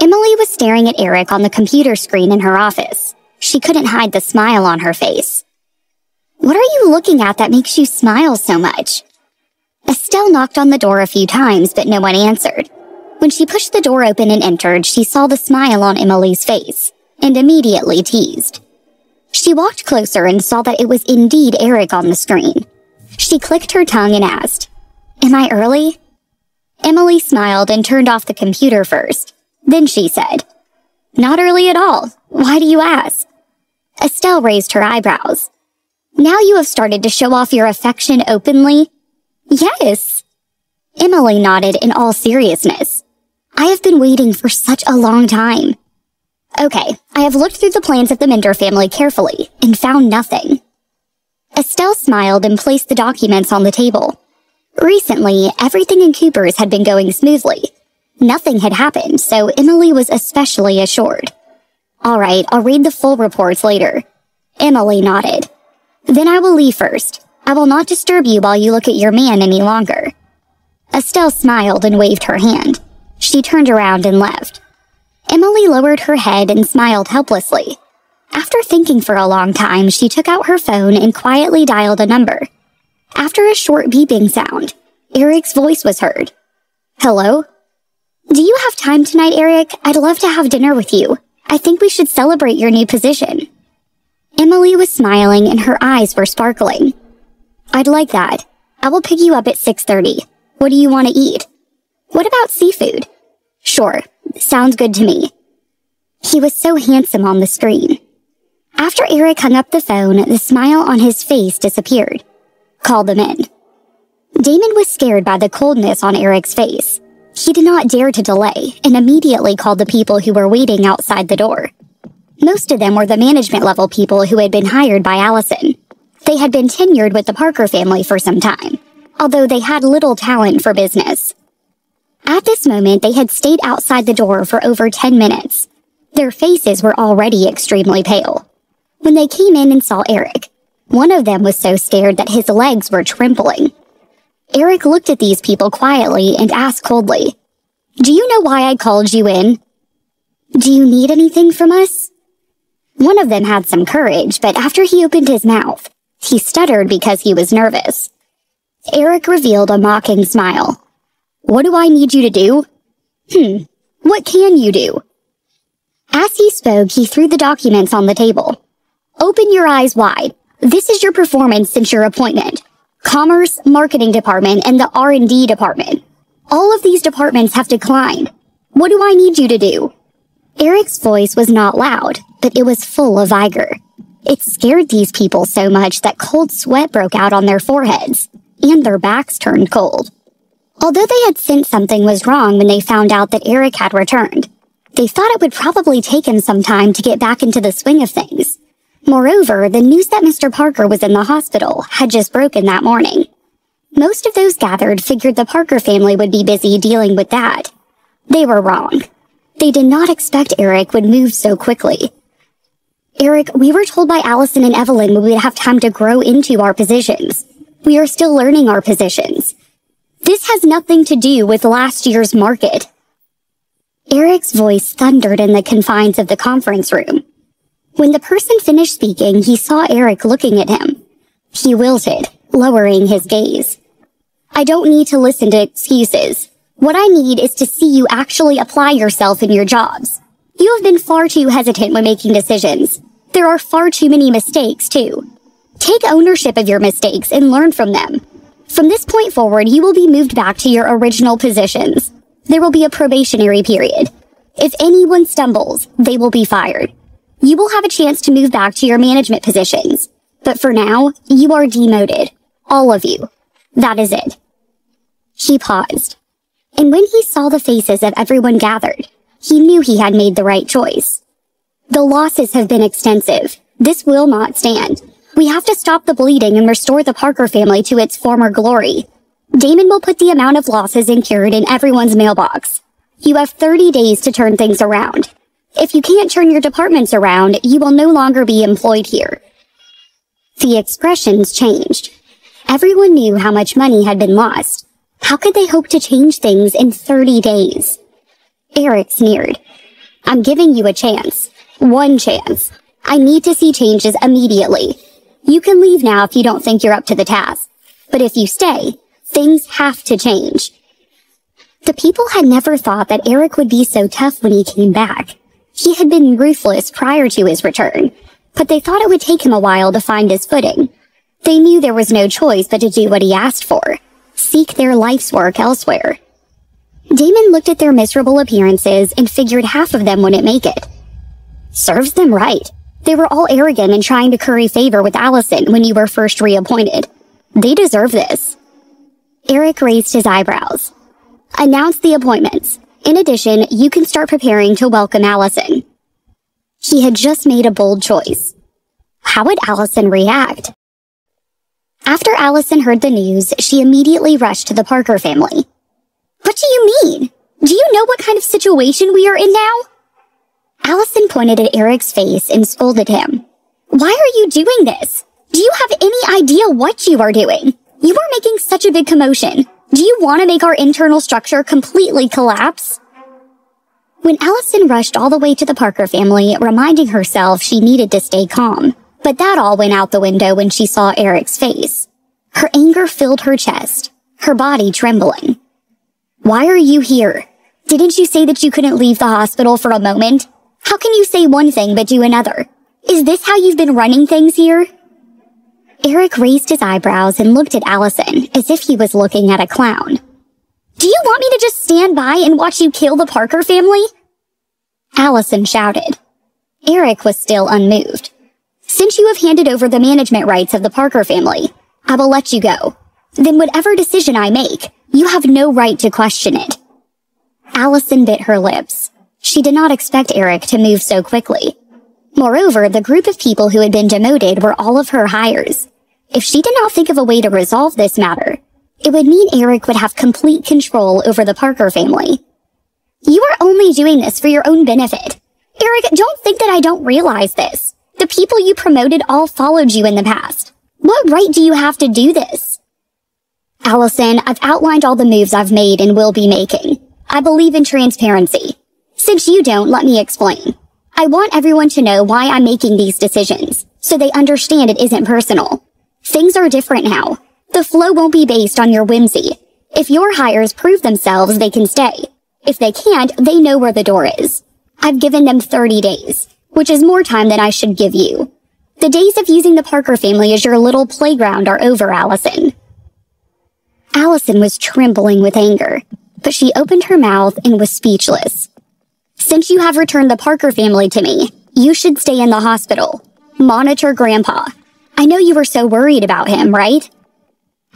Emily was staring at Eric on the computer screen in her office. She couldn't hide the smile on her face. What are you looking at that makes you smile so much? Estelle knocked on the door a few times, but no one answered. When she pushed the door open and entered, she saw the smile on Emily's face and immediately teased. She walked closer and saw that it was indeed Eric on the screen. She clicked her tongue and asked, Am I early? Emily smiled and turned off the computer first. Then she said, Not early at all. Why do you ask? Estelle raised her eyebrows. Now you have started to show off your affection openly? Yes. Emily nodded in all seriousness. I have been waiting for such a long time. Okay, I have looked through the plans of the Minder family carefully and found nothing. Estelle smiled and placed the documents on the table. Recently, everything in Cooper's had been going smoothly. Nothing had happened, so Emily was especially assured. All right, I'll read the full reports later. Emily nodded. Then I will leave first. I will not disturb you while you look at your man any longer. Estelle smiled and waved her hand. She turned around and left. Emily lowered her head and smiled helplessly. After thinking for a long time, she took out her phone and quietly dialed a number. After a short beeping sound, Eric's voice was heard. Hello? Do you have time tonight, Eric? I'd love to have dinner with you. I think we should celebrate your new position. Emily was smiling and her eyes were sparkling. I'd like that. I will pick you up at 6.30. What do you want to eat? What about seafood? Sure. Sounds good to me. He was so handsome on the screen. After Eric hung up the phone, the smile on his face disappeared. Call them in. Damon was scared by the coldness on Eric's face. He did not dare to delay and immediately called the people who were waiting outside the door. Most of them were the management level people who had been hired by Allison. They had been tenured with the Parker family for some time, although they had little talent for business. At this moment, they had stayed outside the door for over 10 minutes. Their faces were already extremely pale. When they came in and saw Eric, one of them was so scared that his legs were trembling. Eric looked at these people quietly and asked coldly, Do you know why I called you in? Do you need anything from us? One of them had some courage, but after he opened his mouth, he stuttered because he was nervous. Eric revealed a mocking smile. What do I need you to do? Hmm, what can you do? As he spoke, he threw the documents on the table. Open your eyes wide. This is your performance since your appointment. Commerce, Marketing Department, and the R&D Department. All of these departments have declined. What do I need you to do? Eric's voice was not loud, but it was full of vigor. It scared these people so much that cold sweat broke out on their foreheads, and their backs turned cold. Although they had sensed something was wrong when they found out that Eric had returned, they thought it would probably take him some time to get back into the swing of things. Moreover, the news that Mr. Parker was in the hospital had just broken that morning. Most of those gathered figured the Parker family would be busy dealing with that. They were wrong. They did not expect Eric would move so quickly. Eric, we were told by Allison and Evelyn we would have time to grow into our positions. We are still learning our positions. This has nothing to do with last year's market. Eric's voice thundered in the confines of the conference room. When the person finished speaking, he saw Eric looking at him. He wilted, lowering his gaze. I don't need to listen to excuses. What I need is to see you actually apply yourself in your jobs. You have been far too hesitant when making decisions. There are far too many mistakes, too. Take ownership of your mistakes and learn from them. From this point forward, you will be moved back to your original positions. There will be a probationary period. If anyone stumbles, they will be fired. You will have a chance to move back to your management positions. But for now, you are demoted. All of you. That is it. He paused. And when he saw the faces of everyone gathered, he knew he had made the right choice. The losses have been extensive. This will not stand. We have to stop the bleeding and restore the Parker family to its former glory. Damon will put the amount of losses incurred in everyone's mailbox. You have 30 days to turn things around. If you can't turn your departments around, you will no longer be employed here. The expressions changed. Everyone knew how much money had been lost. How could they hope to change things in 30 days? Eric sneered. I'm giving you a chance. One chance. I need to see changes immediately. You can leave now if you don't think you're up to the task. But if you stay, things have to change. The people had never thought that Eric would be so tough when he came back. He had been ruthless prior to his return, but they thought it would take him a while to find his footing. They knew there was no choice but to do what he asked for, seek their life's work elsewhere. Damon looked at their miserable appearances and figured half of them wouldn't make it. Serves them right. They were all arrogant and trying to curry favor with Allison when you were first reappointed. They deserve this. Eric raised his eyebrows. Announce the appointments. In addition, you can start preparing to welcome Allison. He had just made a bold choice. How would Allison react? After Allison heard the news, she immediately rushed to the Parker family. What do you mean? Do you know what kind of situation we are in now? Allison pointed at Eric's face and scolded him. Why are you doing this? Do you have any idea what you are doing? You are making such a big commotion. Do you want to make our internal structure completely collapse? When Allison rushed all the way to the Parker family, reminding herself she needed to stay calm, but that all went out the window when she saw Eric's face. Her anger filled her chest, her body trembling. Why are you here? Didn't you say that you couldn't leave the hospital for a moment? How can you say one thing but do another? Is this how you've been running things here? Eric raised his eyebrows and looked at Allison as if he was looking at a clown. Do you want me to just stand by and watch you kill the Parker family? Allison shouted. Eric was still unmoved. Since you have handed over the management rights of the Parker family, I will let you go. Then whatever decision I make, you have no right to question it. Allison bit her lips. She did not expect Eric to move so quickly. Moreover, the group of people who had been demoted were all of her hires. If she did not think of a way to resolve this matter, it would mean Eric would have complete control over the Parker family. You are only doing this for your own benefit. Eric, don't think that I don't realize this. The people you promoted all followed you in the past. What right do you have to do this? Allison, I've outlined all the moves I've made and will be making. I believe in transparency. Since you don't, let me explain. I want everyone to know why I'm making these decisions, so they understand it isn't personal. Things are different now. The flow won't be based on your whimsy. If your hires prove themselves, they can stay. If they can't, they know where the door is. I've given them 30 days, which is more time than I should give you. The days of using the Parker family as your little playground are over, Allison. Allison was trembling with anger, but she opened her mouth and was speechless. Since you have returned the Parker family to me, you should stay in the hospital. Monitor Grandpa. I know you were so worried about him, right?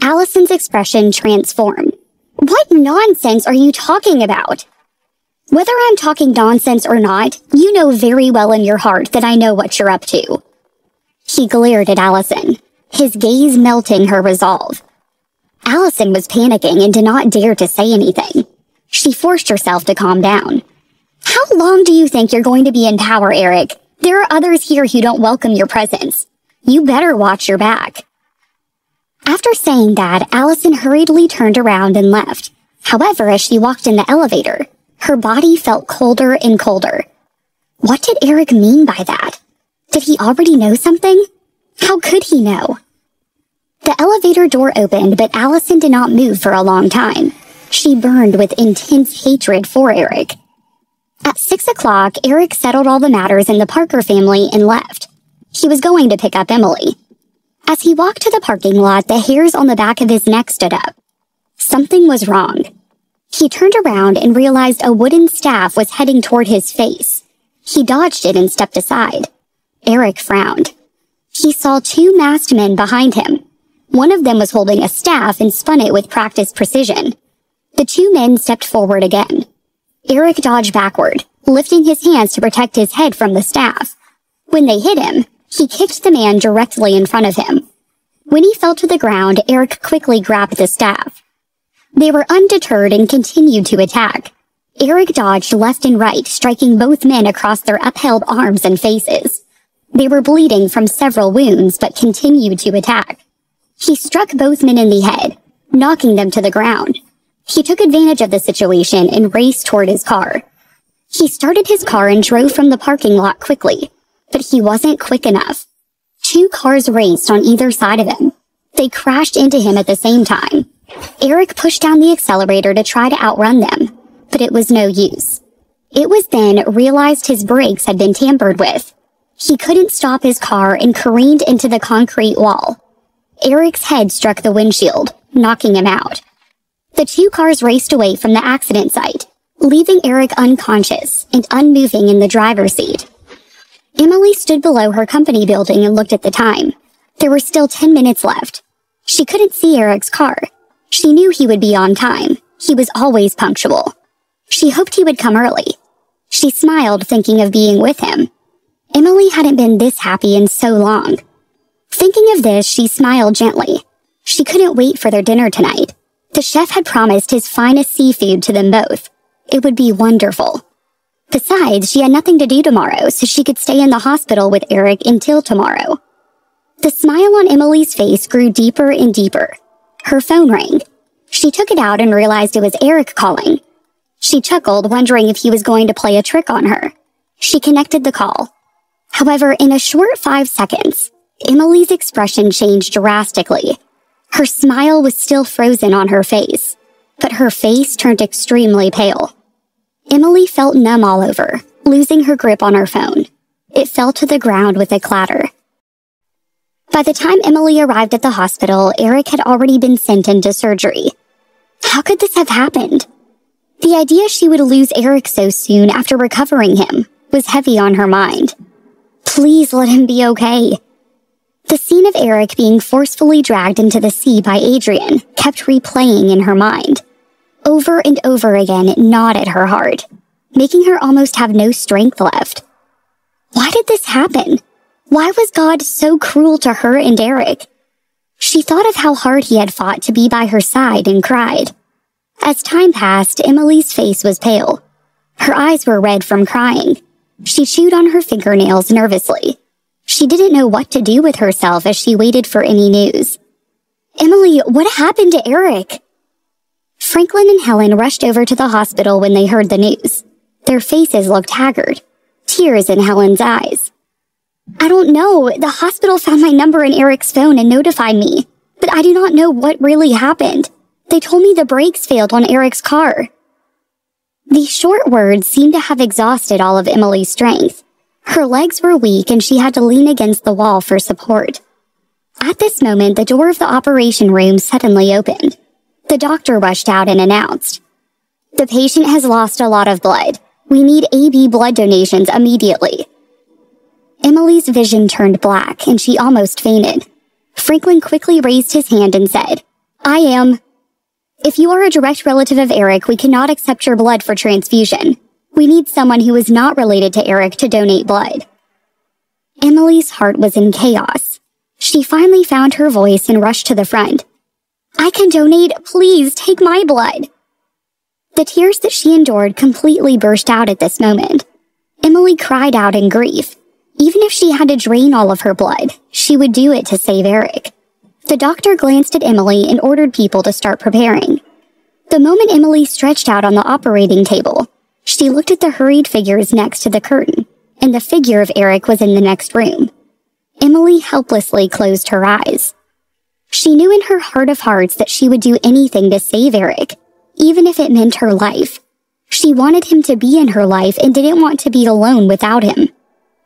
Allison's expression transformed. What nonsense are you talking about? Whether I'm talking nonsense or not, you know very well in your heart that I know what you're up to. He glared at Allison, his gaze melting her resolve. Allison was panicking and did not dare to say anything. She forced herself to calm down. How long do you think you're going to be in power, Eric? There are others here who don't welcome your presence. You better watch your back. After saying that, Allison hurriedly turned around and left. However, as she walked in the elevator, her body felt colder and colder. What did Eric mean by that? Did he already know something? How could he know? The elevator door opened, but Allison did not move for a long time. She burned with intense hatred for Eric. At six o'clock, Eric settled all the matters in the Parker family and left. He was going to pick up Emily. As he walked to the parking lot, the hairs on the back of his neck stood up. Something was wrong. He turned around and realized a wooden staff was heading toward his face. He dodged it and stepped aside. Eric frowned. He saw two masked men behind him. One of them was holding a staff and spun it with practiced precision. The two men stepped forward again. Eric dodged backward, lifting his hands to protect his head from the staff. When they hit him, he kicked the man directly in front of him. When he fell to the ground, Eric quickly grabbed the staff. They were undeterred and continued to attack. Eric dodged left and right, striking both men across their upheld arms and faces. They were bleeding from several wounds, but continued to attack. He struck both men in the head, knocking them to the ground. He took advantage of the situation and raced toward his car. He started his car and drove from the parking lot quickly, but he wasn't quick enough. Two cars raced on either side of him. They crashed into him at the same time. Eric pushed down the accelerator to try to outrun them, but it was no use. It was then realized his brakes had been tampered with. He couldn't stop his car and careened into the concrete wall. Eric's head struck the windshield, knocking him out. The two cars raced away from the accident site, leaving Eric unconscious and unmoving in the driver's seat. Emily stood below her company building and looked at the time. There were still 10 minutes left. She couldn't see Eric's car. She knew he would be on time. He was always punctual. She hoped he would come early. She smiled thinking of being with him. Emily hadn't been this happy in so long. Thinking of this, she smiled gently. She couldn't wait for their dinner tonight. The chef had promised his finest seafood to them both. It would be wonderful. Besides, she had nothing to do tomorrow, so she could stay in the hospital with Eric until tomorrow. The smile on Emily's face grew deeper and deeper. Her phone rang. She took it out and realized it was Eric calling. She chuckled, wondering if he was going to play a trick on her. She connected the call. However, in a short five seconds, Emily's expression changed drastically. Her smile was still frozen on her face, but her face turned extremely pale. Emily felt numb all over, losing her grip on her phone. It fell to the ground with a clatter. By the time Emily arrived at the hospital, Eric had already been sent into surgery. How could this have happened? The idea she would lose Eric so soon after recovering him was heavy on her mind. Please let him be okay. The scene of Eric being forcefully dragged into the sea by Adrian kept replaying in her mind. Over and over again, it gnawed at her heart, making her almost have no strength left. Why did this happen? Why was God so cruel to her and Eric? She thought of how hard he had fought to be by her side and cried. As time passed, Emily's face was pale. Her eyes were red from crying. She chewed on her fingernails nervously. She didn't know what to do with herself as she waited for any news. Emily, what happened to Eric? Franklin and Helen rushed over to the hospital when they heard the news. Their faces looked haggard, tears in Helen's eyes. I don't know. The hospital found my number in Eric's phone and notified me, but I do not know what really happened. They told me the brakes failed on Eric's car. These short words seemed to have exhausted all of Emily's strength. Her legs were weak and she had to lean against the wall for support. At this moment, the door of the operation room suddenly opened. The doctor rushed out and announced, The patient has lost a lot of blood. We need AB blood donations immediately. Emily's vision turned black and she almost fainted. Franklin quickly raised his hand and said, I am. If you are a direct relative of Eric, we cannot accept your blood for transfusion. We need someone who is not related to Eric to donate blood. Emily's heart was in chaos. She finally found her voice and rushed to the front. I can donate. Please take my blood. The tears that she endured completely burst out at this moment. Emily cried out in grief. Even if she had to drain all of her blood, she would do it to save Eric. The doctor glanced at Emily and ordered people to start preparing. The moment Emily stretched out on the operating table, she looked at the hurried figures next to the curtain, and the figure of Eric was in the next room. Emily helplessly closed her eyes. She knew in her heart of hearts that she would do anything to save Eric, even if it meant her life. She wanted him to be in her life and didn't want to be alone without him.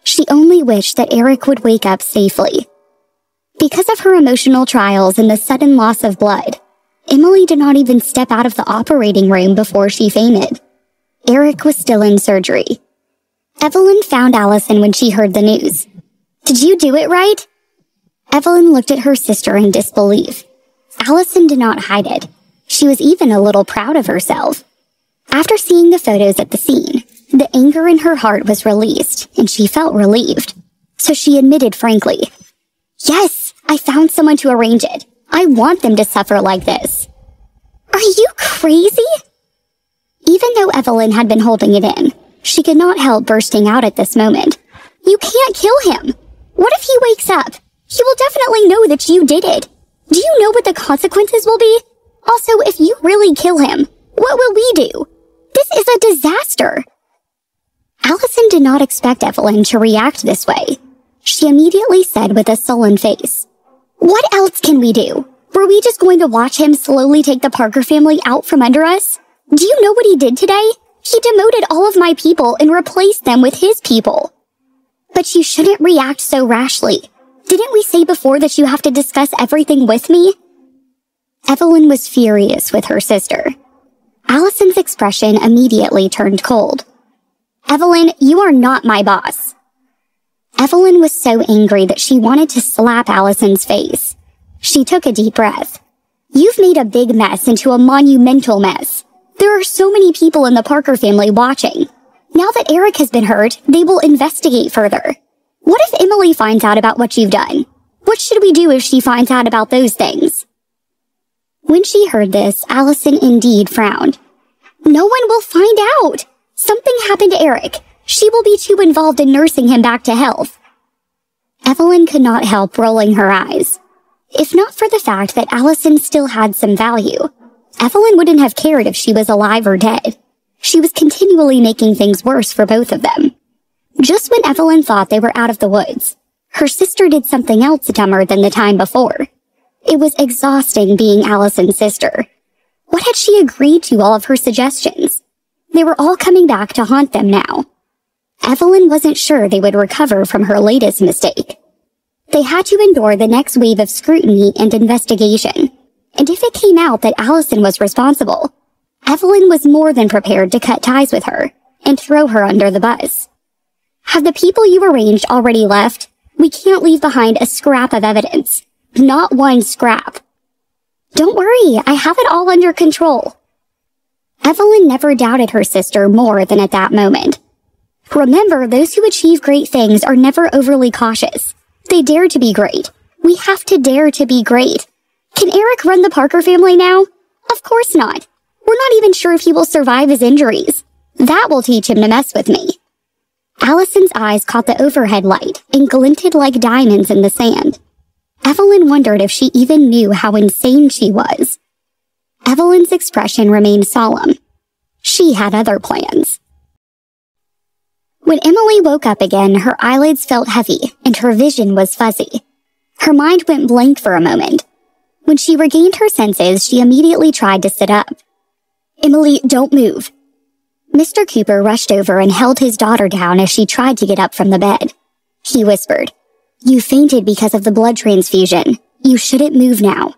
She only wished that Eric would wake up safely. Because of her emotional trials and the sudden loss of blood, Emily did not even step out of the operating room before she fainted. Eric was still in surgery. Evelyn found Allison when she heard the news. Did you do it right? Evelyn looked at her sister in disbelief. Allison did not hide it. She was even a little proud of herself. After seeing the photos at the scene, the anger in her heart was released, and she felt relieved. So she admitted frankly, Yes, I found someone to arrange it. I want them to suffer like this. Are you crazy? Even though Evelyn had been holding it in, she could not help bursting out at this moment. You can't kill him. What if he wakes up? He will definitely know that you did it. Do you know what the consequences will be? Also, if you really kill him, what will we do? This is a disaster. Allison did not expect Evelyn to react this way. She immediately said with a sullen face, What else can we do? Were we just going to watch him slowly take the Parker family out from under us? Do you know what he did today? He demoted all of my people and replaced them with his people. But you shouldn't react so rashly. Didn't we say before that you have to discuss everything with me? Evelyn was furious with her sister. Allison's expression immediately turned cold. Evelyn, you are not my boss. Evelyn was so angry that she wanted to slap Allison's face. She took a deep breath. You've made a big mess into a monumental mess. There are so many people in the Parker family watching. Now that Eric has been hurt, they will investigate further. What if Emily finds out about what you've done? What should we do if she finds out about those things? When she heard this, Allison indeed frowned. No one will find out. Something happened to Eric. She will be too involved in nursing him back to health. Evelyn could not help rolling her eyes. If not for the fact that Allison still had some value, Evelyn wouldn't have cared if she was alive or dead. She was continually making things worse for both of them. Just when Evelyn thought they were out of the woods, her sister did something else dumber than the time before. It was exhausting being Allison's sister. What had she agreed to all of her suggestions? They were all coming back to haunt them now. Evelyn wasn't sure they would recover from her latest mistake. They had to endure the next wave of scrutiny and investigation. And if it came out that Allison was responsible, Evelyn was more than prepared to cut ties with her and throw her under the bus. Have the people you arranged already left? We can't leave behind a scrap of evidence. Not one scrap. Don't worry, I have it all under control. Evelyn never doubted her sister more than at that moment. Remember, those who achieve great things are never overly cautious. They dare to be great. We have to dare to be great. Can Eric run the Parker family now? Of course not. We're not even sure if he will survive his injuries. That will teach him to mess with me. Allison's eyes caught the overhead light and glinted like diamonds in the sand. Evelyn wondered if she even knew how insane she was. Evelyn's expression remained solemn. She had other plans. When Emily woke up again, her eyelids felt heavy and her vision was fuzzy. Her mind went blank for a moment. When she regained her senses, she immediately tried to sit up. Emily, don't move. Mr. Cooper rushed over and held his daughter down as she tried to get up from the bed. He whispered, You fainted because of the blood transfusion. You shouldn't move now.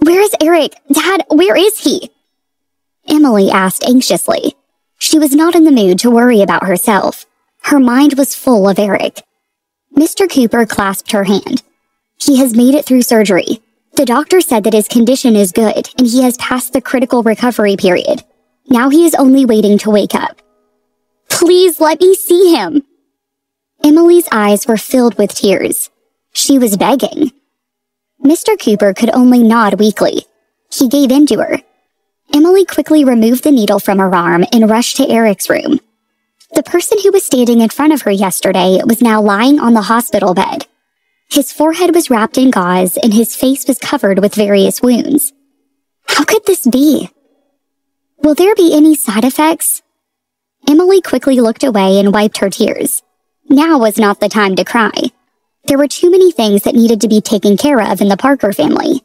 Where is Eric? Dad, where is he? Emily asked anxiously. She was not in the mood to worry about herself. Her mind was full of Eric. Mr. Cooper clasped her hand. He has made it through surgery. The doctor said that his condition is good and he has passed the critical recovery period. Now he is only waiting to wake up. Please let me see him. Emily's eyes were filled with tears. She was begging. Mr. Cooper could only nod weakly. He gave in to her. Emily quickly removed the needle from her arm and rushed to Eric's room. The person who was standing in front of her yesterday was now lying on the hospital bed. His forehead was wrapped in gauze and his face was covered with various wounds. How could this be? Will there be any side effects? Emily quickly looked away and wiped her tears. Now was not the time to cry. There were too many things that needed to be taken care of in the Parker family.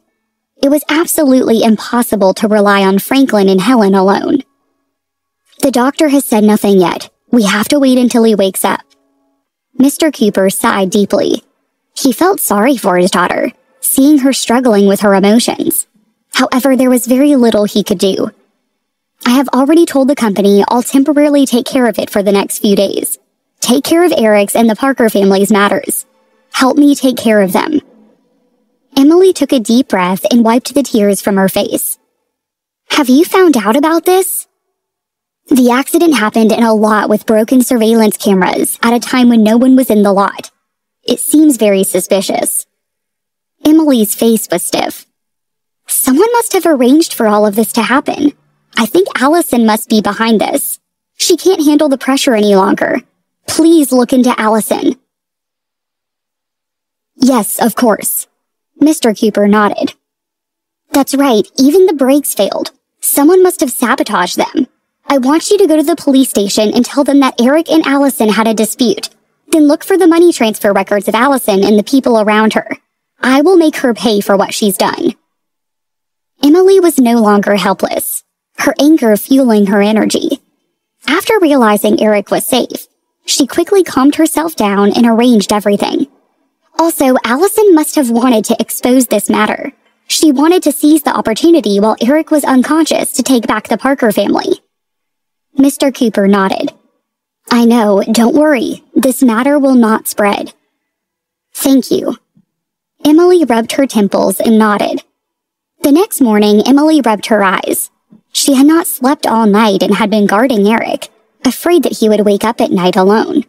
It was absolutely impossible to rely on Franklin and Helen alone. The doctor has said nothing yet. We have to wait until he wakes up. Mr. Cooper sighed deeply. He felt sorry for his daughter, seeing her struggling with her emotions. However, there was very little he could do. I have already told the company I'll temporarily take care of it for the next few days. Take care of Eric's and the Parker family's matters. Help me take care of them. Emily took a deep breath and wiped the tears from her face. Have you found out about this? The accident happened in a lot with broken surveillance cameras at a time when no one was in the lot. It seems very suspicious. Emily's face was stiff. Someone must have arranged for all of this to happen. I think Allison must be behind this. She can't handle the pressure any longer. Please look into Allison. Yes, of course. Mr. Cooper nodded. That's right, even the brakes failed. Someone must have sabotaged them. I want you to go to the police station and tell them that Eric and Allison had a dispute. Then look for the money transfer records of Allison and the people around her. I will make her pay for what she's done. Emily was no longer helpless, her anger fueling her energy. After realizing Eric was safe, she quickly calmed herself down and arranged everything. Also, Allison must have wanted to expose this matter. She wanted to seize the opportunity while Eric was unconscious to take back the Parker family. Mr. Cooper nodded. I know, don't worry. This matter will not spread. Thank you. Emily rubbed her temples and nodded. The next morning, Emily rubbed her eyes. She had not slept all night and had been guarding Eric, afraid that he would wake up at night alone.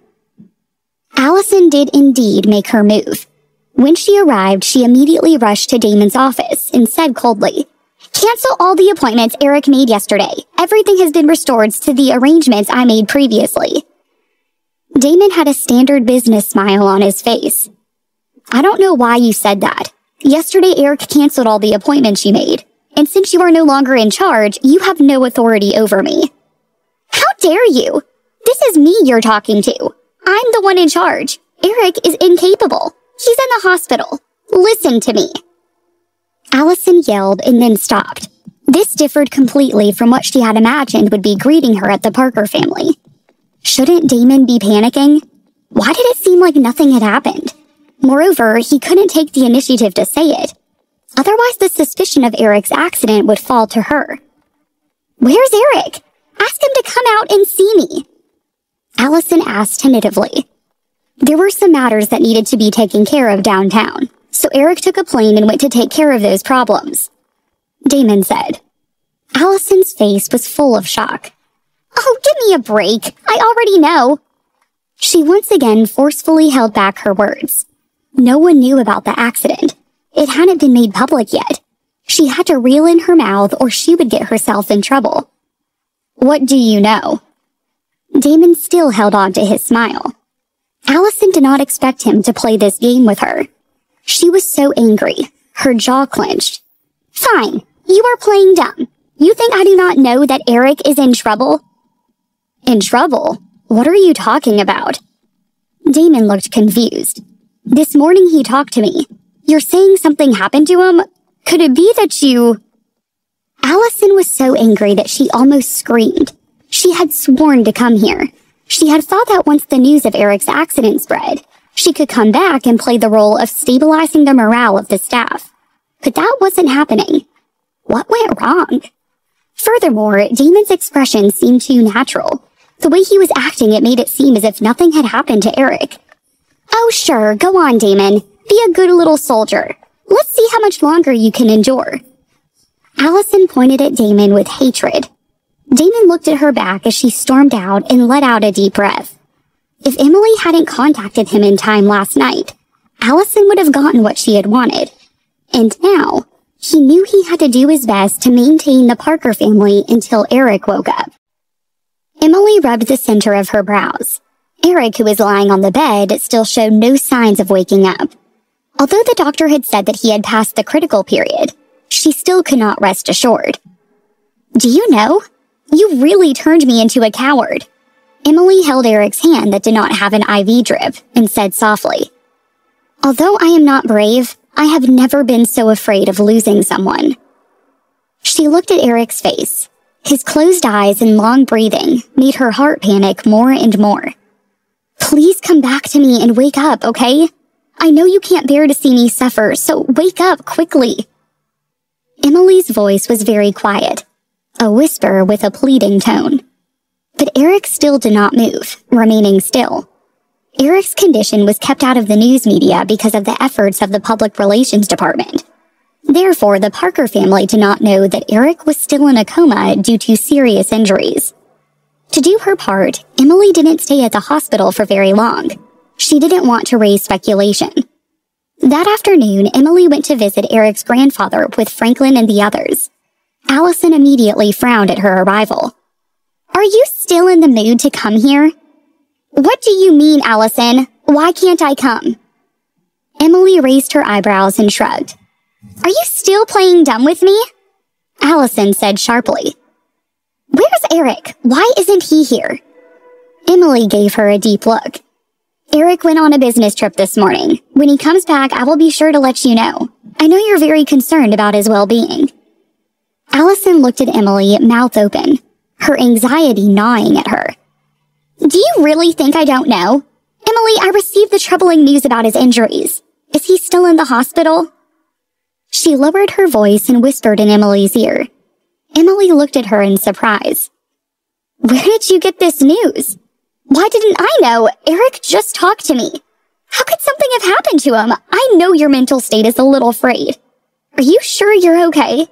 Allison did indeed make her move. When she arrived, she immediately rushed to Damon's office and said coldly, Cancel all the appointments Eric made yesterday. Everything has been restored to the arrangements I made previously. Damon had a standard business smile on his face. I don't know why you said that. Yesterday, Eric canceled all the appointments you made. And since you are no longer in charge, you have no authority over me. How dare you? This is me you're talking to. I'm the one in charge. Eric is incapable. He's in the hospital. Listen to me. Allison yelled and then stopped. This differed completely from what she had imagined would be greeting her at the Parker family. Shouldn't Damon be panicking? Why did it seem like nothing had happened? Moreover, he couldn't take the initiative to say it. Otherwise, the suspicion of Eric's accident would fall to her. Where's Eric? Ask him to come out and see me. Allison asked tentatively. There were some matters that needed to be taken care of downtown, so Eric took a plane and went to take care of those problems. Damon said. Allison's face was full of shock. Oh, give me a break. I already know. She once again forcefully held back her words. No one knew about the accident. It hadn't been made public yet. She had to reel in her mouth or she would get herself in trouble. What do you know? Damon still held on to his smile. Allison did not expect him to play this game with her. She was so angry, her jaw clenched. Fine, you are playing dumb. You think I do not know that Eric is in trouble? In trouble? What are you talking about? Damon looked confused. This morning he talked to me. You're saying something happened to him? Could it be that you... Allison was so angry that she almost screamed. She had sworn to come here. She had thought that once the news of Eric's accident spread, she could come back and play the role of stabilizing the morale of the staff. But that wasn't happening. What went wrong? Furthermore, Damon's expression seemed too natural. The way he was acting, it made it seem as if nothing had happened to Eric. Oh, sure, go on, Damon. Be a good little soldier. Let's see how much longer you can endure. Allison pointed at Damon with hatred. Damon looked at her back as she stormed out and let out a deep breath. If Emily hadn't contacted him in time last night, Allison would have gotten what she had wanted. And now, he knew he had to do his best to maintain the Parker family until Eric woke up. Emily rubbed the center of her brows. Eric, who was lying on the bed, still showed no signs of waking up. Although the doctor had said that he had passed the critical period, she still could not rest assured. Do you know? You really turned me into a coward. Emily held Eric's hand that did not have an IV drip and said softly, Although I am not brave, I have never been so afraid of losing someone. She looked at Eric's face. His closed eyes and long breathing made her heart panic more and more. Please come back to me and wake up, okay? I know you can't bear to see me suffer, so wake up quickly. Emily's voice was very quiet, a whisper with a pleading tone. But Eric still did not move, remaining still. Eric's condition was kept out of the news media because of the efforts of the public relations department. Therefore, the Parker family did not know that Eric was still in a coma due to serious injuries. To do her part, Emily didn't stay at the hospital for very long. She didn't want to raise speculation. That afternoon, Emily went to visit Eric's grandfather with Franklin and the others. Allison immediately frowned at her arrival. Are you still in the mood to come here? What do you mean, Allison? Why can't I come? Emily raised her eyebrows and shrugged. Are you still playing dumb with me? Allison said sharply. Where's Eric? Why isn't he here? Emily gave her a deep look. Eric went on a business trip this morning. When he comes back, I will be sure to let you know. I know you're very concerned about his well-being. Allison looked at Emily, mouth open, her anxiety gnawing at her. Do you really think I don't know? Emily, I received the troubling news about his injuries. Is he still in the hospital? She lowered her voice and whispered in Emily's ear. Emily looked at her in surprise. Where did you get this news? Why didn't I know? Eric just talked to me. How could something have happened to him? I know your mental state is a little frayed. Are you sure you're okay?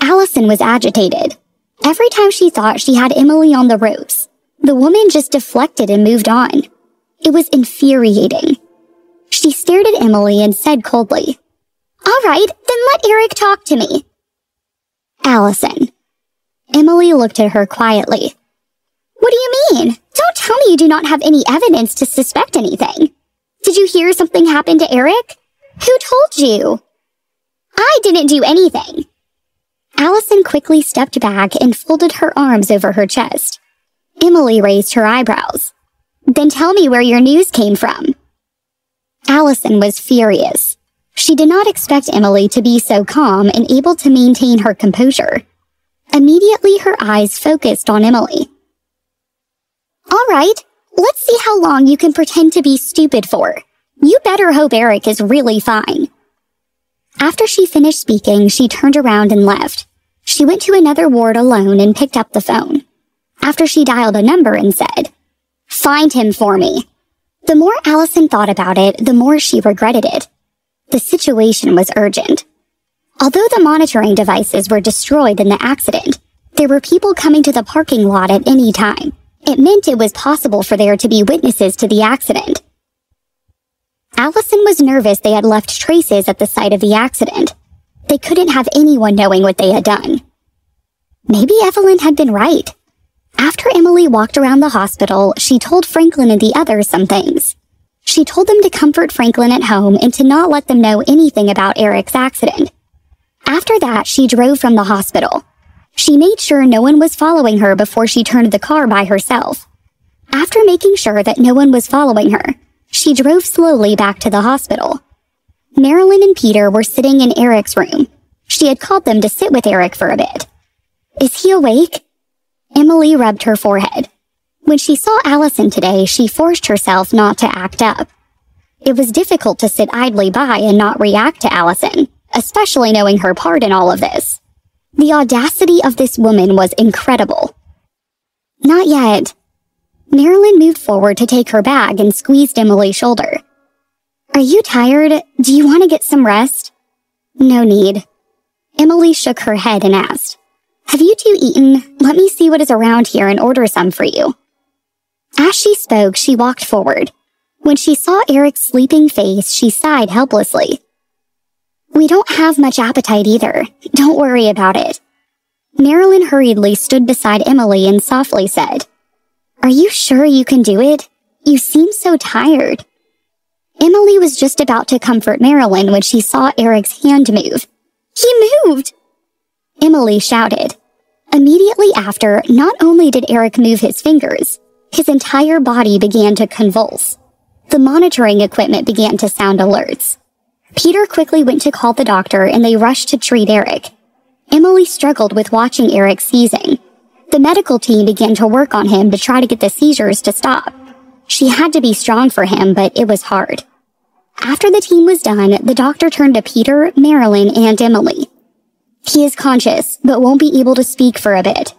Allison was agitated. Every time she thought she had Emily on the ropes, the woman just deflected and moved on. It was infuriating. She stared at Emily and said coldly, All right, then let Eric talk to me. Allison. Emily looked at her quietly. What do you mean? Don't tell me you do not have any evidence to suspect anything. Did you hear something happen to Eric? Who told you? I didn't do anything. Allison quickly stepped back and folded her arms over her chest. Emily raised her eyebrows. Then tell me where your news came from. Allison was furious. She did not expect Emily to be so calm and able to maintain her composure. Immediately, her eyes focused on Emily. All right, let's see how long you can pretend to be stupid for. You better hope Eric is really fine. After she finished speaking, she turned around and left. She went to another ward alone and picked up the phone. After she dialed a number and said, Find him for me. The more Allison thought about it, the more she regretted it. The situation was urgent. Although the monitoring devices were destroyed in the accident, there were people coming to the parking lot at any time. It meant it was possible for there to be witnesses to the accident. Allison was nervous they had left traces at the site of the accident. They couldn't have anyone knowing what they had done. Maybe Evelyn had been right. After Emily walked around the hospital, she told Franklin and the others some things. She told them to comfort Franklin at home and to not let them know anything about Eric's accident. After that, she drove from the hospital. She made sure no one was following her before she turned the car by herself. After making sure that no one was following her, she drove slowly back to the hospital. Marilyn and Peter were sitting in Eric's room. She had called them to sit with Eric for a bit. Is he awake? Emily rubbed her forehead. When she saw Allison today, she forced herself not to act up. It was difficult to sit idly by and not react to Allison, especially knowing her part in all of this. The audacity of this woman was incredible. Not yet. Marilyn moved forward to take her bag and squeezed Emily's shoulder. Are you tired? Do you want to get some rest? No need. Emily shook her head and asked, Have you two eaten? Let me see what is around here and order some for you. As she spoke, she walked forward. When she saw Eric's sleeping face, she sighed helplessly. We don't have much appetite either. Don't worry about it. Marilyn hurriedly stood beside Emily and softly said, Are you sure you can do it? You seem so tired. Emily was just about to comfort Marilyn when she saw Eric's hand move. He moved! Emily shouted. Immediately after, not only did Eric move his fingers, his entire body began to convulse. The monitoring equipment began to sound alerts. Peter quickly went to call the doctor and they rushed to treat Eric. Emily struggled with watching Eric seizing. The medical team began to work on him to try to get the seizures to stop. She had to be strong for him, but it was hard. After the team was done, the doctor turned to Peter, Marilyn, and Emily. He is conscious, but won't be able to speak for a bit.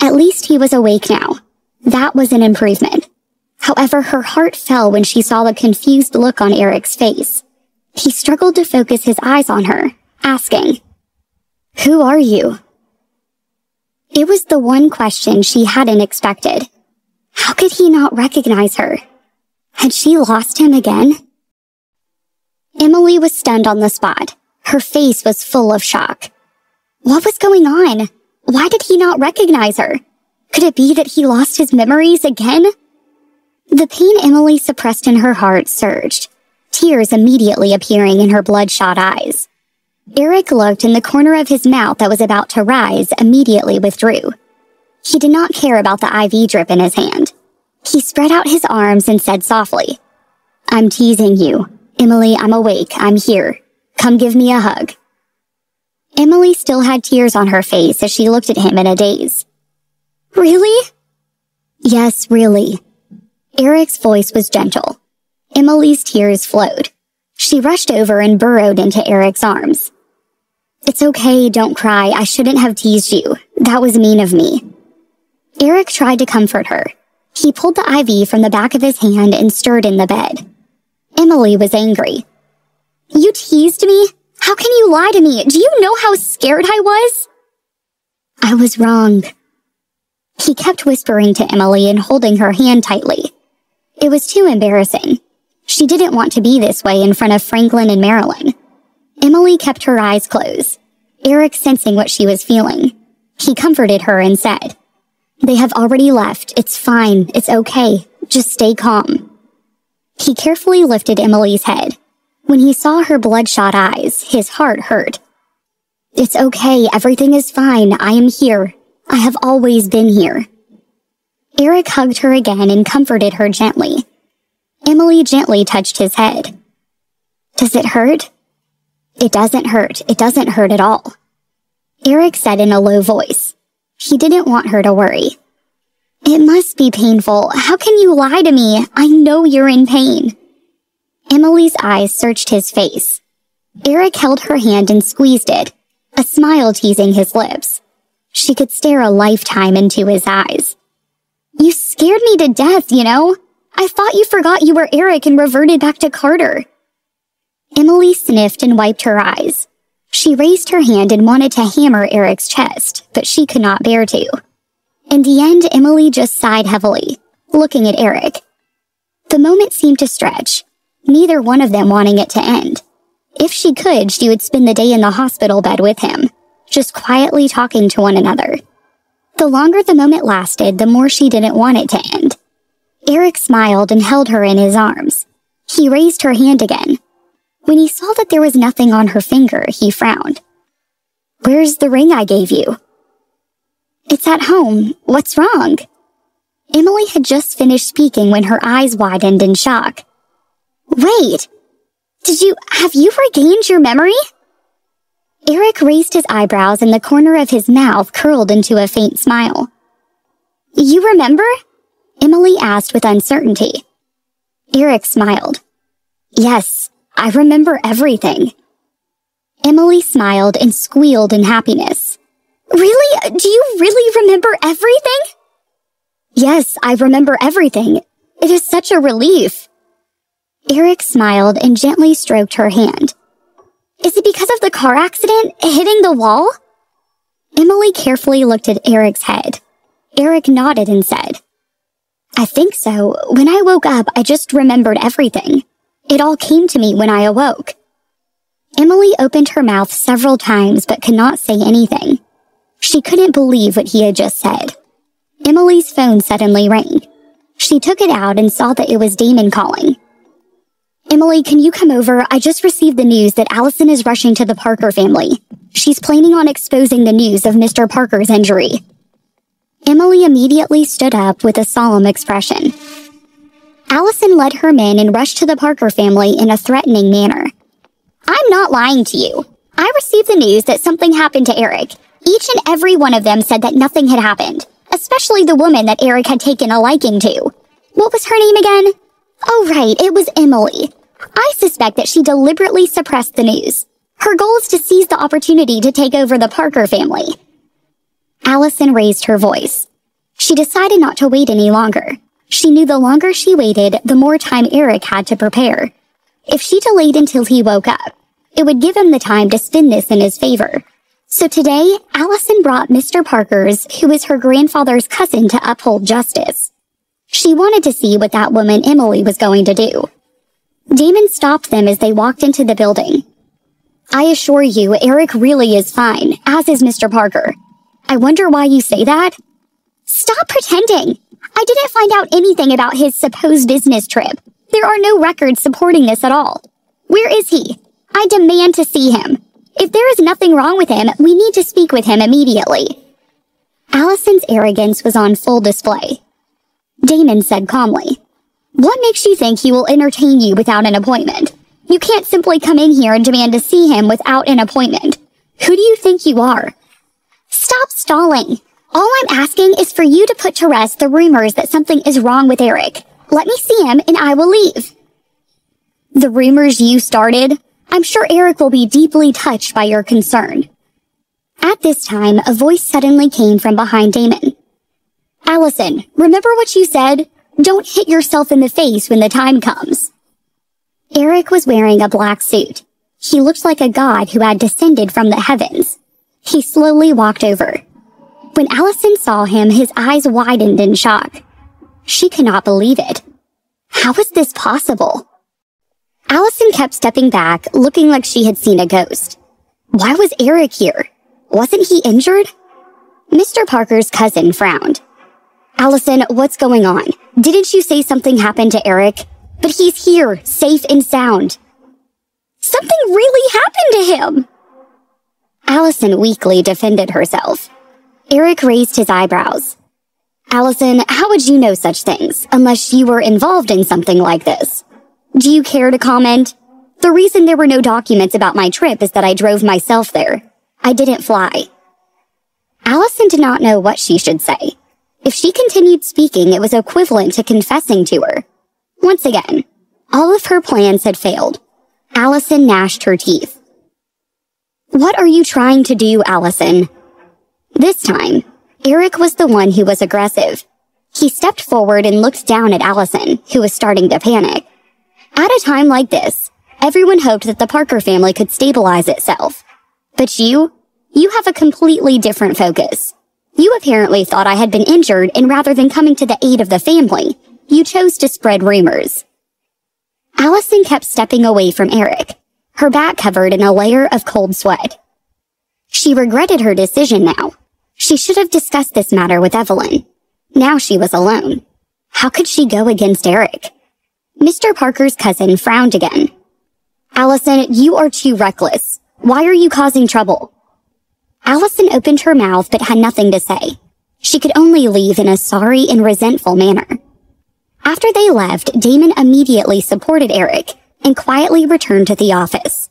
At least he was awake now. That was an improvement. However, her heart fell when she saw the confused look on Eric's face. He struggled to focus his eyes on her, asking, Who are you? It was the one question she hadn't expected. How could he not recognize her? Had she lost him again? Emily was stunned on the spot. Her face was full of shock. What was going on? Why did he not recognize her? Could it be that he lost his memories again? The pain Emily suppressed in her heart surged tears immediately appearing in her bloodshot eyes. Eric looked and the corner of his mouth that was about to rise immediately withdrew. He did not care about the IV drip in his hand. He spread out his arms and said softly, I'm teasing you. Emily, I'm awake. I'm here. Come give me a hug. Emily still had tears on her face as she looked at him in a daze. Really? Yes, really. Eric's voice was gentle. Emily's tears flowed. She rushed over and burrowed into Eric's arms. It's okay, don't cry. I shouldn't have teased you. That was mean of me. Eric tried to comfort her. He pulled the IV from the back of his hand and stirred in the bed. Emily was angry. You teased me? How can you lie to me? Do you know how scared I was? I was wrong. He kept whispering to Emily and holding her hand tightly. It was too embarrassing. She didn't want to be this way in front of Franklin and Marilyn. Emily kept her eyes closed, Eric sensing what she was feeling. He comforted her and said, They have already left. It's fine. It's okay. Just stay calm. He carefully lifted Emily's head. When he saw her bloodshot eyes, his heart hurt. It's okay. Everything is fine. I am here. I have always been here. Eric hugged her again and comforted her gently. Emily gently touched his head. Does it hurt? It doesn't hurt. It doesn't hurt at all. Eric said in a low voice. He didn't want her to worry. It must be painful. How can you lie to me? I know you're in pain. Emily's eyes searched his face. Eric held her hand and squeezed it, a smile teasing his lips. She could stare a lifetime into his eyes. You scared me to death, you know? I thought you forgot you were Eric and reverted back to Carter. Emily sniffed and wiped her eyes. She raised her hand and wanted to hammer Eric's chest, but she could not bear to. In the end, Emily just sighed heavily, looking at Eric. The moment seemed to stretch, neither one of them wanting it to end. If she could, she would spend the day in the hospital bed with him, just quietly talking to one another. The longer the moment lasted, the more she didn't want it to end. Eric smiled and held her in his arms. He raised her hand again, when he saw that there was nothing on her finger, he frowned. Where's the ring I gave you? It's at home. What's wrong? Emily had just finished speaking when her eyes widened in shock. Wait! Did you, have you regained your memory? Eric raised his eyebrows and the corner of his mouth curled into a faint smile. You remember? Emily asked with uncertainty. Eric smiled. Yes, I remember everything. Emily smiled and squealed in happiness. Really? Do you really remember everything? Yes, I remember everything. It is such a relief. Eric smiled and gently stroked her hand. Is it because of the car accident hitting the wall? Emily carefully looked at Eric's head. Eric nodded and said, I think so. When I woke up, I just remembered everything. It all came to me when I awoke. Emily opened her mouth several times but could not say anything. She couldn't believe what he had just said. Emily's phone suddenly rang. She took it out and saw that it was Damon calling. Emily, can you come over? I just received the news that Allison is rushing to the Parker family. She's planning on exposing the news of Mr. Parker's injury. Emily immediately stood up with a solemn expression. Allison led her men and rushed to the Parker family in a threatening manner. I'm not lying to you. I received the news that something happened to Eric. Each and every one of them said that nothing had happened, especially the woman that Eric had taken a liking to. What was her name again? Oh, right, it was Emily. I suspect that she deliberately suppressed the news. Her goal is to seize the opportunity to take over the Parker family. Allison raised her voice. She decided not to wait any longer. She knew the longer she waited, the more time Eric had to prepare. If she delayed until he woke up, it would give him the time to spin this in his favor. So today, Allison brought Mr. Parker's, who is her grandfather's cousin, to uphold justice. She wanted to see what that woman Emily was going to do. Damon stopped them as they walked into the building. I assure you, Eric really is fine, as is Mr. Parker. I wonder why you say that? Stop pretending! I didn't find out anything about his supposed business trip. There are no records supporting this at all. Where is he? I demand to see him. If there is nothing wrong with him, we need to speak with him immediately. Allison's arrogance was on full display. Damon said calmly, What makes you think he will entertain you without an appointment? You can't simply come in here and demand to see him without an appointment. Who do you think you are? Stop stalling. All I'm asking is for you to put to rest the rumors that something is wrong with Eric. Let me see him and I will leave. The rumors you started? I'm sure Eric will be deeply touched by your concern. At this time, a voice suddenly came from behind Damon. Allison, remember what you said? Don't hit yourself in the face when the time comes. Eric was wearing a black suit. He looked like a god who had descended from the heavens. He slowly walked over. When Allison saw him, his eyes widened in shock. She could not believe it. How was this possible? Allison kept stepping back, looking like she had seen a ghost. Why was Eric here? Wasn't he injured? Mr. Parker's cousin frowned. Allison, what's going on? Didn't you say something happened to Eric? But he's here, safe and sound. Something really happened to him! Allison weakly defended herself. Eric raised his eyebrows. Allison, how would you know such things, unless you were involved in something like this? Do you care to comment? The reason there were no documents about my trip is that I drove myself there. I didn't fly. Allison did not know what she should say. If she continued speaking, it was equivalent to confessing to her. Once again, all of her plans had failed. Allison gnashed her teeth. What are you trying to do, Allison? This time, Eric was the one who was aggressive. He stepped forward and looked down at Allison, who was starting to panic. At a time like this, everyone hoped that the Parker family could stabilize itself. But you, you have a completely different focus. You apparently thought I had been injured, and rather than coming to the aid of the family, you chose to spread rumors. Allison kept stepping away from Eric, her back covered in a layer of cold sweat. She regretted her decision now. She should have discussed this matter with Evelyn. Now she was alone. How could she go against Eric? Mr. Parker's cousin frowned again. Allison, you are too reckless. Why are you causing trouble? Allison opened her mouth but had nothing to say. She could only leave in a sorry and resentful manner. After they left, Damon immediately supported Eric and quietly returned to the office.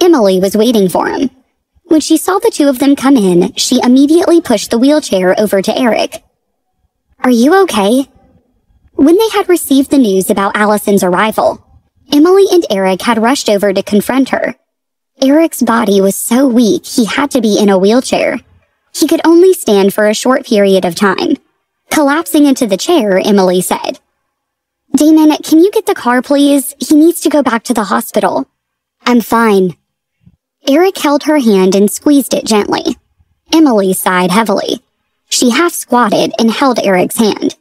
Emily was waiting for him. When she saw the two of them come in, she immediately pushed the wheelchair over to Eric. Are you okay? When they had received the news about Allison's arrival, Emily and Eric had rushed over to confront her. Eric's body was so weak he had to be in a wheelchair. He could only stand for a short period of time. Collapsing into the chair, Emily said, Damon, can you get the car, please? He needs to go back to the hospital. I'm fine. Eric held her hand and squeezed it gently. Emily sighed heavily. She half squatted and held Eric's hand.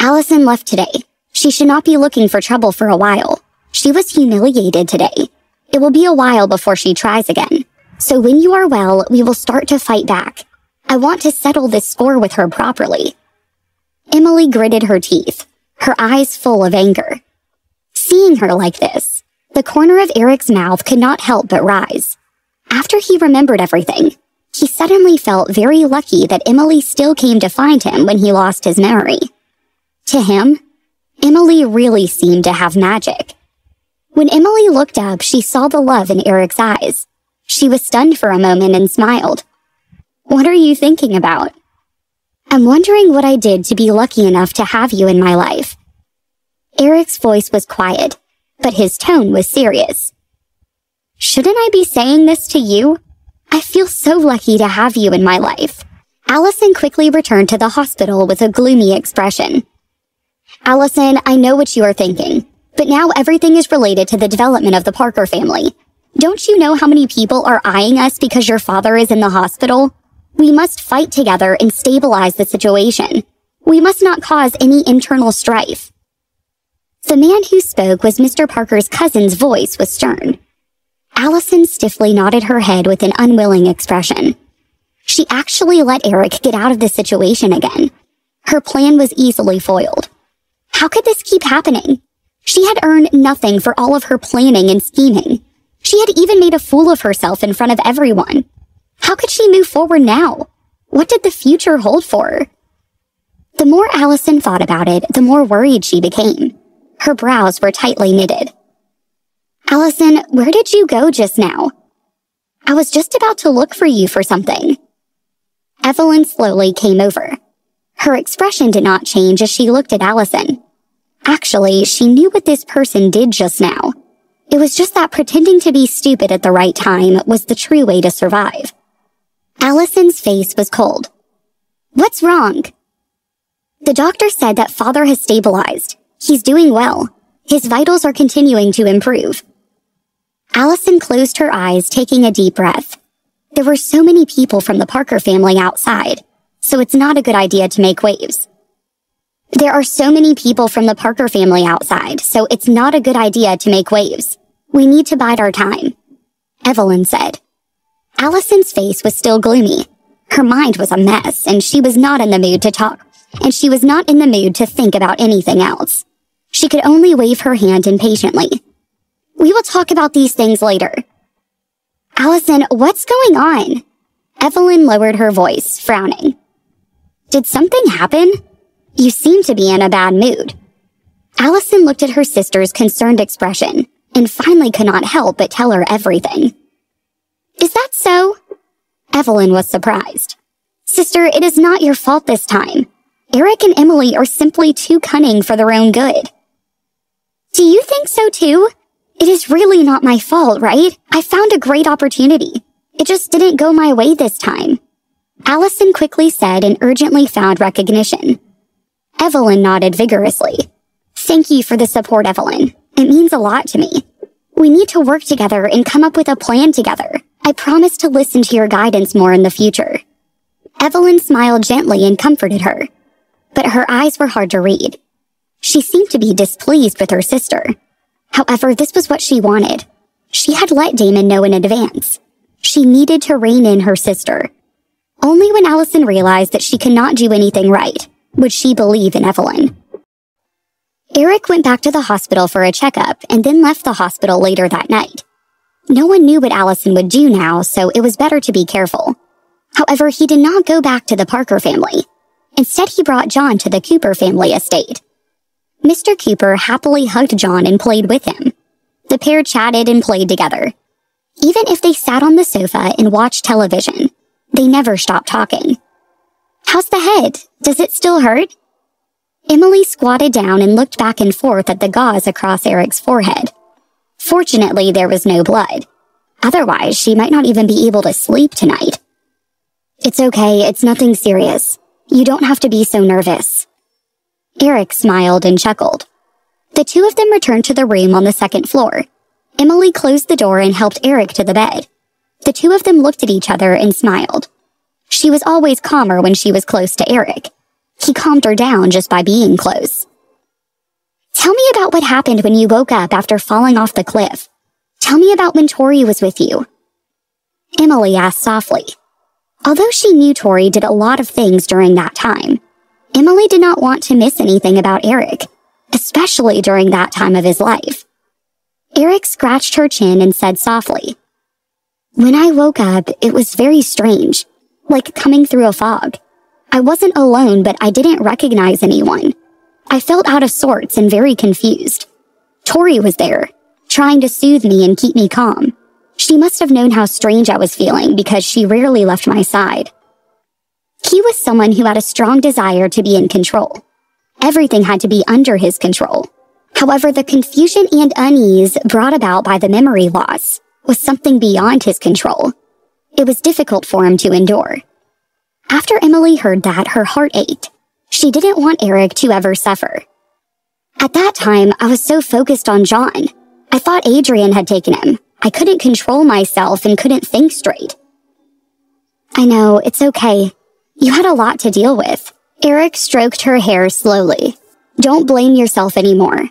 Allison left today. She should not be looking for trouble for a while. She was humiliated today. It will be a while before she tries again. So when you are well, we will start to fight back. I want to settle this score with her properly. Emily gritted her teeth, her eyes full of anger. Seeing her like this, the corner of Eric's mouth could not help but rise. After he remembered everything, he suddenly felt very lucky that Emily still came to find him when he lost his memory. To him, Emily really seemed to have magic. When Emily looked up, she saw the love in Eric's eyes. She was stunned for a moment and smiled. What are you thinking about? I'm wondering what I did to be lucky enough to have you in my life. Eric's voice was quiet, but his tone was serious. Shouldn't I be saying this to you? I feel so lucky to have you in my life. Allison quickly returned to the hospital with a gloomy expression. Allison, I know what you are thinking. But now everything is related to the development of the Parker family. Don't you know how many people are eyeing us because your father is in the hospital? We must fight together and stabilize the situation. We must not cause any internal strife. The man who spoke was Mr. Parker's cousin's voice was stern. Allison stiffly nodded her head with an unwilling expression. She actually let Eric get out of the situation again. Her plan was easily foiled. How could this keep happening? She had earned nothing for all of her planning and scheming. She had even made a fool of herself in front of everyone. How could she move forward now? What did the future hold for her? The more Allison thought about it, the more worried she became. Her brows were tightly knitted. Allison, where did you go just now? I was just about to look for you for something. Evelyn slowly came over. Her expression did not change as she looked at Allison. Actually, she knew what this person did just now. It was just that pretending to be stupid at the right time was the true way to survive. Allison's face was cold. What's wrong? The doctor said that father has stabilized. He's doing well. His vitals are continuing to improve. Allison closed her eyes, taking a deep breath. There were so many people from the Parker family outside, so it's not a good idea to make waves. There are so many people from the Parker family outside, so it's not a good idea to make waves. We need to bide our time. Evelyn said. Allison's face was still gloomy. Her mind was a mess, and she was not in the mood to talk and she was not in the mood to think about anything else. She could only wave her hand impatiently. We will talk about these things later. Allison, what's going on? Evelyn lowered her voice, frowning. Did something happen? You seem to be in a bad mood. Allison looked at her sister's concerned expression and finally could not help but tell her everything. Is that so? Evelyn was surprised. Sister, it is not your fault this time. Eric and Emily are simply too cunning for their own good. Do you think so too? It is really not my fault, right? I found a great opportunity. It just didn't go my way this time. Allison quickly said and urgently found recognition. Evelyn nodded vigorously. Thank you for the support, Evelyn. It means a lot to me. We need to work together and come up with a plan together. I promise to listen to your guidance more in the future. Evelyn smiled gently and comforted her but her eyes were hard to read. She seemed to be displeased with her sister. However, this was what she wanted. She had let Damon know in advance. She needed to rein in her sister. Only when Allison realized that she could not do anything right would she believe in Evelyn. Eric went back to the hospital for a checkup and then left the hospital later that night. No one knew what Allison would do now, so it was better to be careful. However, he did not go back to the Parker family. Instead, he brought John to the Cooper family estate. Mr. Cooper happily hugged John and played with him. The pair chatted and played together. Even if they sat on the sofa and watched television, they never stopped talking. How's the head? Does it still hurt? Emily squatted down and looked back and forth at the gauze across Eric's forehead. Fortunately, there was no blood. Otherwise, she might not even be able to sleep tonight. It's okay, it's nothing serious. You don't have to be so nervous. Eric smiled and chuckled. The two of them returned to the room on the second floor. Emily closed the door and helped Eric to the bed. The two of them looked at each other and smiled. She was always calmer when she was close to Eric. He calmed her down just by being close. Tell me about what happened when you woke up after falling off the cliff. Tell me about when Tori was with you. Emily asked softly. Although she knew Tori did a lot of things during that time, Emily did not want to miss anything about Eric, especially during that time of his life. Eric scratched her chin and said softly, When I woke up, it was very strange, like coming through a fog. I wasn't alone, but I didn't recognize anyone. I felt out of sorts and very confused. Tori was there, trying to soothe me and keep me calm. She must have known how strange I was feeling because she rarely left my side. He was someone who had a strong desire to be in control. Everything had to be under his control. However, the confusion and unease brought about by the memory loss was something beyond his control. It was difficult for him to endure. After Emily heard that, her heart ached. She didn't want Eric to ever suffer. At that time, I was so focused on John. I thought Adrian had taken him, I couldn't control myself and couldn't think straight. I know, it's okay. You had a lot to deal with. Eric stroked her hair slowly. Don't blame yourself anymore.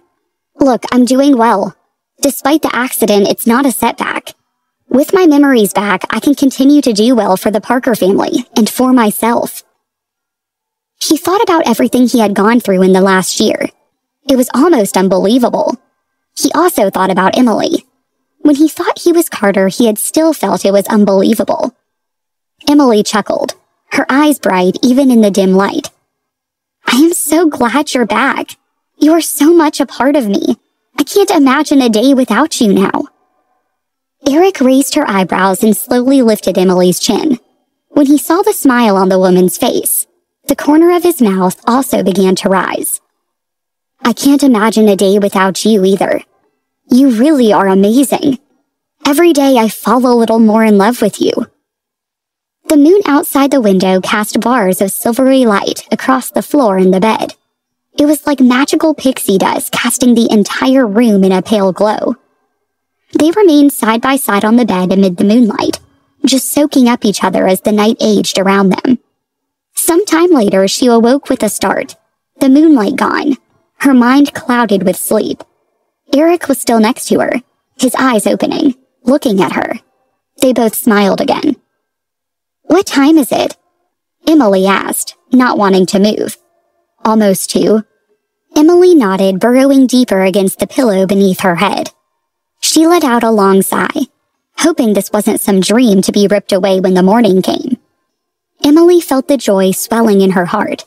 Look, I'm doing well. Despite the accident, it's not a setback. With my memories back, I can continue to do well for the Parker family and for myself. He thought about everything he had gone through in the last year. It was almost unbelievable. He also thought about Emily. When he thought he was Carter, he had still felt it was unbelievable. Emily chuckled, her eyes bright even in the dim light. I am so glad you're back. You are so much a part of me. I can't imagine a day without you now. Eric raised her eyebrows and slowly lifted Emily's chin. When he saw the smile on the woman's face, the corner of his mouth also began to rise. I can't imagine a day without you either. You really are amazing. Every day I fall a little more in love with you. The moon outside the window cast bars of silvery light across the floor and the bed. It was like magical pixie dust casting the entire room in a pale glow. They remained side by side on the bed amid the moonlight, just soaking up each other as the night aged around them. Some time later, she awoke with a start, the moonlight gone, her mind clouded with sleep. Eric was still next to her, his eyes opening, looking at her. They both smiled again. What time is it? Emily asked, not wanting to move. Almost two. Emily nodded, burrowing deeper against the pillow beneath her head. She let out a long sigh, hoping this wasn't some dream to be ripped away when the morning came. Emily felt the joy swelling in her heart.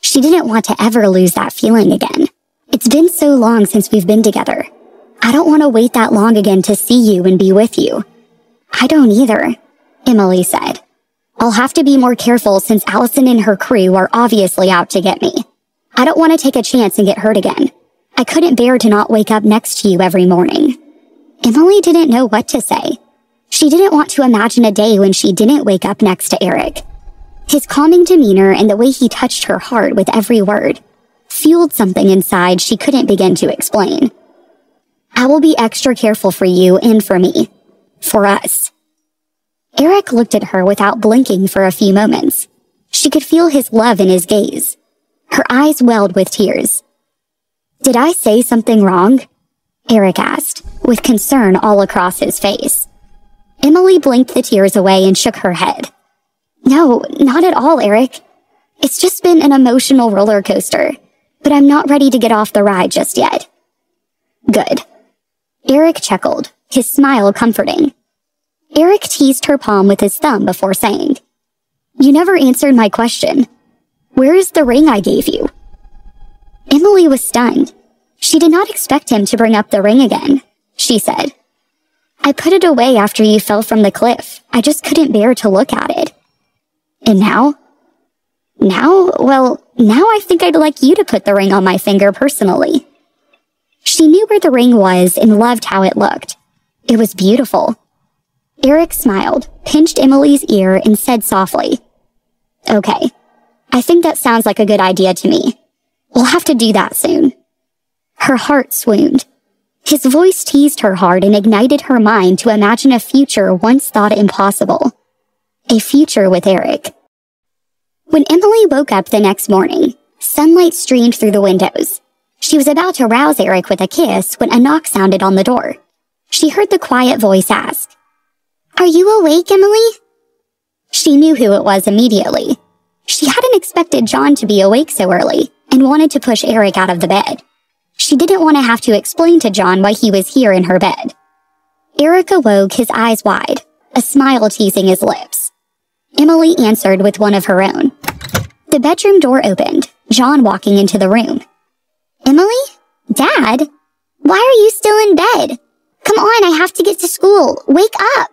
She didn't want to ever lose that feeling again. It's been so long since we've been together. I don't want to wait that long again to see you and be with you. I don't either, Emily said. I'll have to be more careful since Allison and her crew are obviously out to get me. I don't want to take a chance and get hurt again. I couldn't bear to not wake up next to you every morning. Emily didn't know what to say. She didn't want to imagine a day when she didn't wake up next to Eric. His calming demeanor and the way he touched her heart with every word fueled something inside she couldn't begin to explain. I will be extra careful for you and for me. For us. Eric looked at her without blinking for a few moments. She could feel his love in his gaze. Her eyes welled with tears. Did I say something wrong? Eric asked, with concern all across his face. Emily blinked the tears away and shook her head. No, not at all, Eric. It's just been an emotional roller coaster, but I'm not ready to get off the ride just yet. Good. Eric chuckled, his smile comforting. Eric teased her palm with his thumb before saying, You never answered my question. Where is the ring I gave you? Emily was stunned. She did not expect him to bring up the ring again, she said. I put it away after you fell from the cliff. I just couldn't bear to look at it. And now? Now? Well, now I think I'd like you to put the ring on my finger personally. She knew where the ring was and loved how it looked. It was beautiful. Eric smiled, pinched Emily's ear, and said softly, Okay, I think that sounds like a good idea to me. We'll have to do that soon. Her heart swooned. His voice teased her heart and ignited her mind to imagine a future once thought impossible. A future with Eric. When Emily woke up the next morning, sunlight streamed through the windows. She was about to rouse Eric with a kiss when a knock sounded on the door. She heard the quiet voice ask, are you awake, Emily? She knew who it was immediately. She hadn't expected John to be awake so early and wanted to push Eric out of the bed. She didn't want to have to explain to John why he was here in her bed. Eric awoke, his eyes wide, a smile teasing his lips. Emily answered with one of her own. The bedroom door opened, John walking into the room. Emily? Dad? Why are you still in bed? Come on, I have to get to school. Wake up!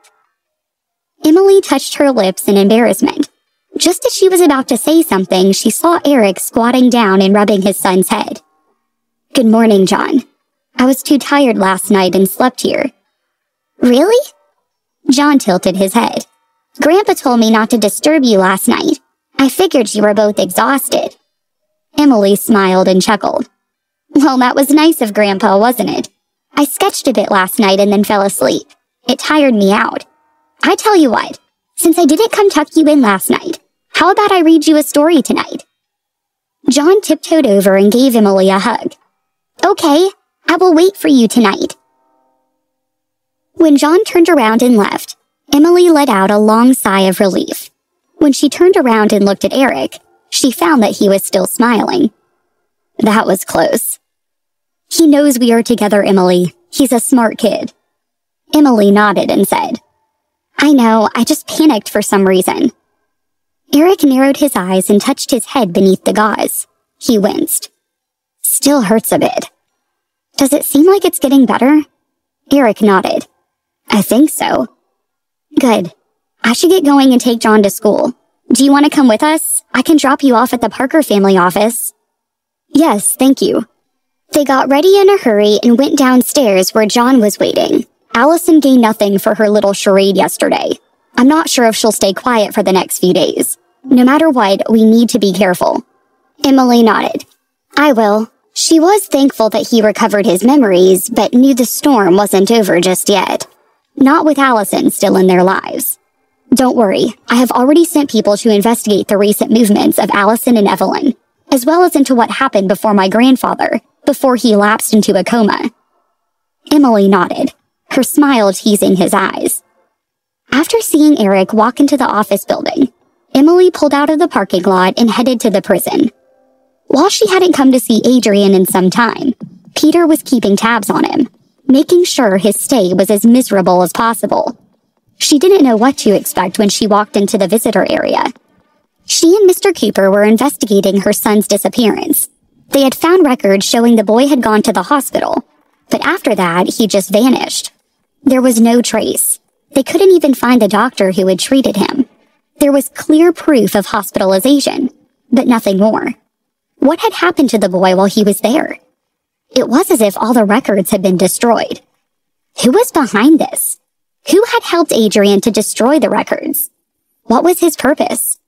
Emily touched her lips in embarrassment. Just as she was about to say something, she saw Eric squatting down and rubbing his son's head. Good morning, John. I was too tired last night and slept here. Really? John tilted his head. Grandpa told me not to disturb you last night. I figured you were both exhausted. Emily smiled and chuckled. Well, that was nice of Grandpa, wasn't it? I sketched a bit last night and then fell asleep. It tired me out. I tell you what, since I didn't come tuck you in last night, how about I read you a story tonight? John tiptoed over and gave Emily a hug. Okay, I will wait for you tonight. When John turned around and left, Emily let out a long sigh of relief. When she turned around and looked at Eric, she found that he was still smiling. That was close. He knows we are together, Emily. He's a smart kid. Emily nodded and said, I know, I just panicked for some reason. Eric narrowed his eyes and touched his head beneath the gauze. He winced. Still hurts a bit. Does it seem like it's getting better? Eric nodded. I think so. Good. I should get going and take John to school. Do you want to come with us? I can drop you off at the Parker family office. Yes, thank you. They got ready in a hurry and went downstairs where John was waiting. Allison gained nothing for her little charade yesterday. I'm not sure if she'll stay quiet for the next few days. No matter what, we need to be careful. Emily nodded. I will. She was thankful that he recovered his memories, but knew the storm wasn't over just yet. Not with Allison still in their lives. Don't worry, I have already sent people to investigate the recent movements of Allison and Evelyn, as well as into what happened before my grandfather, before he lapsed into a coma. Emily nodded, her smile teasing his eyes. After seeing Eric walk into the office building, Emily pulled out of the parking lot and headed to the prison. While she hadn't come to see Adrian in some time, Peter was keeping tabs on him, making sure his stay was as miserable as possible. She didn't know what to expect when she walked into the visitor area. She and Mr. Cooper were investigating her son's disappearance. They had found records showing the boy had gone to the hospital, but after that, he just vanished. There was no trace. They couldn't even find the doctor who had treated him. There was clear proof of hospitalization, but nothing more. What had happened to the boy while he was there? It was as if all the records had been destroyed. Who was behind this? Who had helped Adrian to destroy the records? What was his purpose?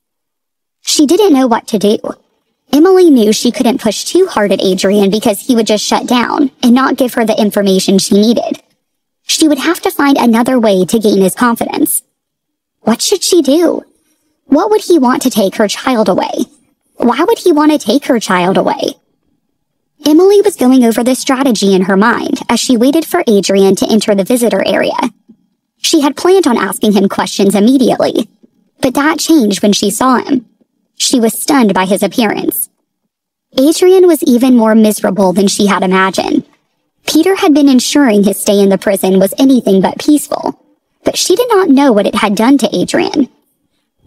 She didn't know what to do. Emily knew she couldn't push too hard at Adrian because he would just shut down and not give her the information she needed. She would have to find another way to gain his confidence. What should she do? What would he want to take her child away? Why would he want to take her child away? Emily was going over this strategy in her mind as she waited for Adrian to enter the visitor area. She had planned on asking him questions immediately, but that changed when she saw him. She was stunned by his appearance. Adrian was even more miserable than she had imagined. Peter had been ensuring his stay in the prison was anything but peaceful, but she did not know what it had done to Adrian.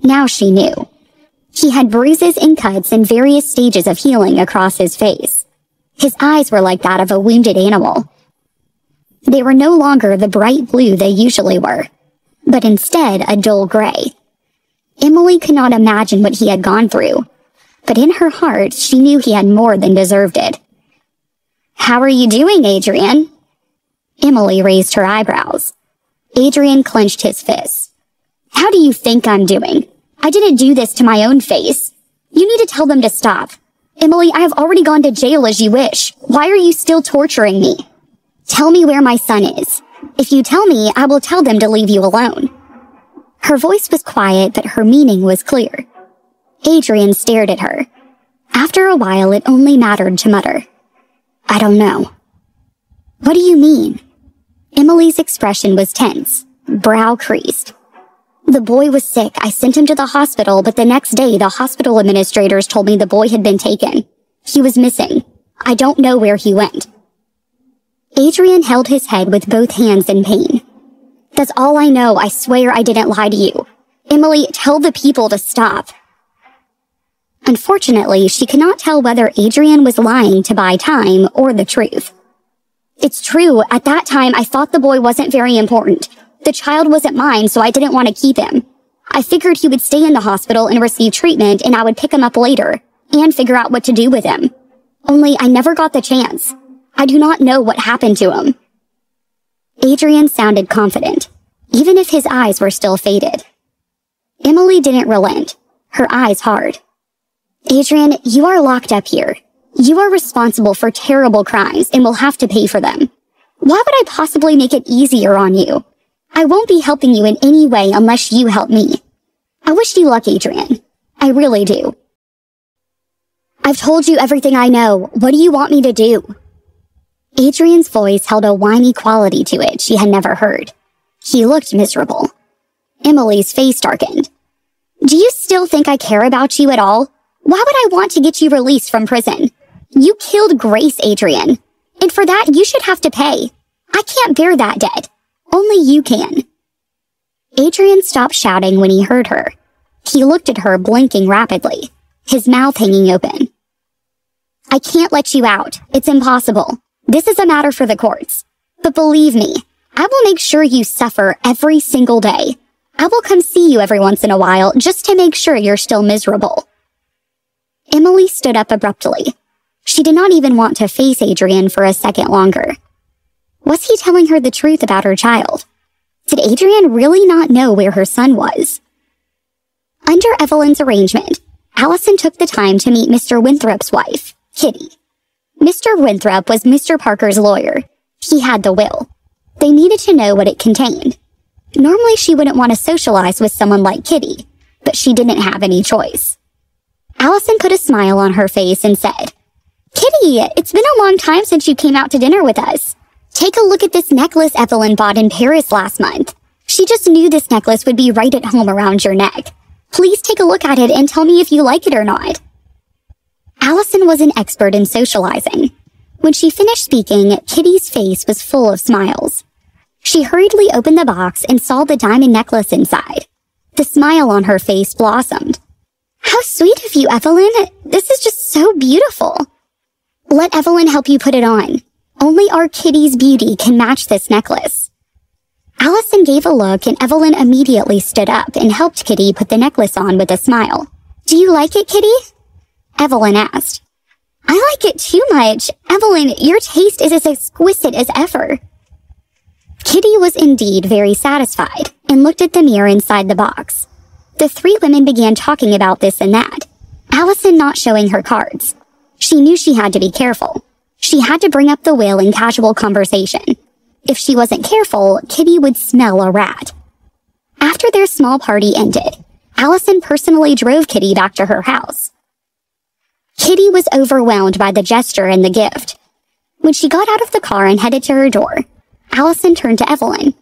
Now she knew. He had bruises and cuts in various stages of healing across his face. His eyes were like that of a wounded animal, they were no longer the bright blue they usually were, but instead a dull gray. Emily could not imagine what he had gone through, but in her heart she knew he had more than deserved it. How are you doing, Adrian? Emily raised her eyebrows. Adrian clenched his fists. How do you think I'm doing? I didn't do this to my own face. You need to tell them to stop. Emily, I have already gone to jail as you wish. Why are you still torturing me? Tell me where my son is. If you tell me, I will tell them to leave you alone. Her voice was quiet, but her meaning was clear. Adrian stared at her. After a while, it only mattered to mutter. I don't know. What do you mean? Emily's expression was tense, brow creased. The boy was sick. I sent him to the hospital, but the next day the hospital administrators told me the boy had been taken. He was missing. I don't know where he went. Adrian held his head with both hands in pain. That's all I know. I swear I didn't lie to you. Emily, tell the people to stop. Unfortunately, she could not tell whether Adrian was lying to buy time or the truth. It's true, at that time I thought the boy wasn't very important. The child wasn't mine, so I didn't want to keep him. I figured he would stay in the hospital and receive treatment and I would pick him up later and figure out what to do with him. Only I never got the chance. I do not know what happened to him. Adrian sounded confident, even if his eyes were still faded. Emily didn't relent, her eyes hard. Adrian, you are locked up here. You are responsible for terrible crimes and will have to pay for them. Why would I possibly make it easier on you? I won't be helping you in any way unless you help me. I wish you luck, Adrian. I really do. I've told you everything I know. What do you want me to do? Adrian's voice held a whiny quality to it she had never heard. He looked miserable. Emily's face darkened. Do you still think I care about you at all? Why would I want to get you released from prison? You killed Grace, Adrian. And for that, you should have to pay. I can't bear that debt. Only you can. Adrian stopped shouting when he heard her. He looked at her, blinking rapidly, his mouth hanging open. I can't let you out. It's impossible. This is a matter for the courts. But believe me, I will make sure you suffer every single day. I will come see you every once in a while just to make sure you're still miserable. Emily stood up abruptly. She did not even want to face Adrian for a second longer. Was he telling her the truth about her child? Did Adrian really not know where her son was? Under Evelyn's arrangement, Allison took the time to meet Mr. Winthrop's wife, Kitty. Mr. Winthrop was Mr. Parker's lawyer. He had the will. They needed to know what it contained. Normally she wouldn't want to socialize with someone like Kitty, but she didn't have any choice. Allison put a smile on her face and said, Kitty, it's been a long time since you came out to dinner with us. Take a look at this necklace Evelyn bought in Paris last month. She just knew this necklace would be right at home around your neck. Please take a look at it and tell me if you like it or not. Allison was an expert in socializing. When she finished speaking, Kitty's face was full of smiles. She hurriedly opened the box and saw the diamond necklace inside. The smile on her face blossomed. How sweet of you, Evelyn. This is just so beautiful. Let Evelyn help you put it on. Only our Kitty's beauty can match this necklace. Allison gave a look and Evelyn immediately stood up and helped Kitty put the necklace on with a smile. Do you like it, Kitty? Evelyn asked. I like it too much. Evelyn, your taste is as exquisite as ever. Kitty was indeed very satisfied and looked at the mirror inside the box. The three women began talking about this and that. Allison not showing her cards. She knew she had to be careful. She had to bring up the will in casual conversation. If she wasn't careful, Kitty would smell a rat. After their small party ended, Allison personally drove Kitty back to her house. Kitty was overwhelmed by the gesture and the gift. When she got out of the car and headed to her door, Allison turned to Evelyn.